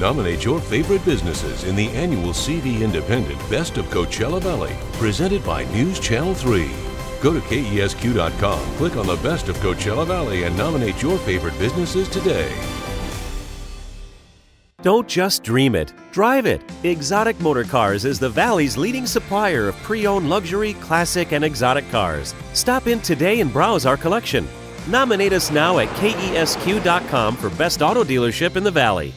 Nominate your favorite businesses in the annual CV Independent Best of Coachella Valley, presented by News Channel 3. Go to KESQ.com, click on the Best of Coachella Valley, and nominate your favorite businesses today. Don't just dream it, drive it. Exotic Motor Cars is the Valley's leading supplier of pre owned luxury, classic, and exotic cars. Stop in today and browse our collection. Nominate us now at KESQ.com for Best Auto Dealership in the Valley.